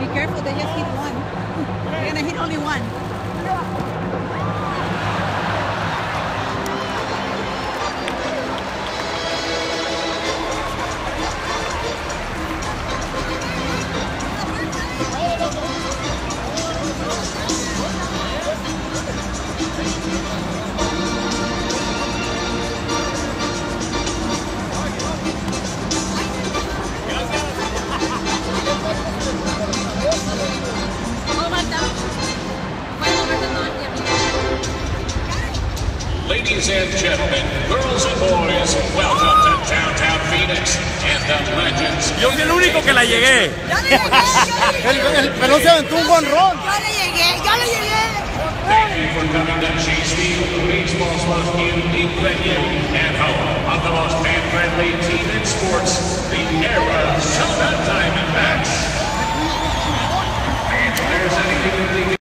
Be careful, they just hit one. They're gonna hit only one. Ladies and gentlemen, girls and boys, welcome to downtown Phoenix and the legends. Yo fui el único que la llegué. Yo le llegué, yo le llegué. El, el pelón se aventó un gonrón. Yo le llegué, yo le llegué. Thank you for coming to Chase Field, baseball's most unique venue and home of the most fan-friendly team in sports, the era Southern Diamond.